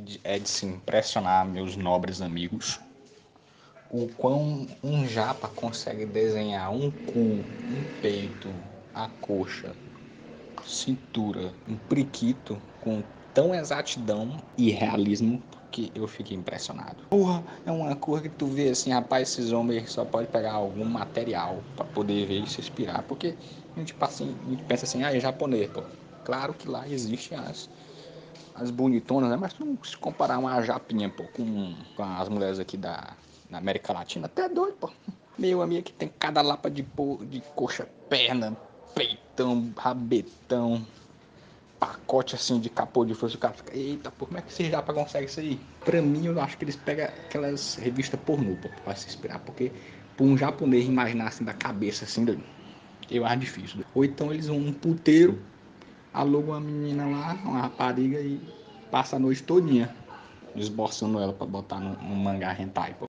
que é de se impressionar, meus nobres amigos, o quão um japa consegue desenhar um cu, um peito, a coxa, cintura, um priquito com tão exatidão e realismo que eu fiquei impressionado. Porra, é uma cor que tu vê assim, rapaz, esses homens só pode pegar algum material para poder ver e se inspirar, porque a gente, passa, a gente pensa assim, ah, é japonês, pô. Claro que lá existem as, as bonitonas, né? Mas não se comparar uma japinha, pô, com, com as mulheres aqui da, América Latina, até doido, pô. Meu amigo que tem cada lapa de, de coxa, perna, peitão, rabetão, pacote assim de capô de força, o cara fica, eita, pô, como é que esse japa consegue isso aí? Pra mim, eu acho que eles pegam aquelas revistas pornô, pô, pra se inspirar, porque pra um japonês imaginar assim da cabeça assim, eu acho difícil. Ou então eles vão num puteiro, alugam uma menina lá, uma rapariga e passa a noite todinha esboçando ela pra botar no, no mangá hentai, pô.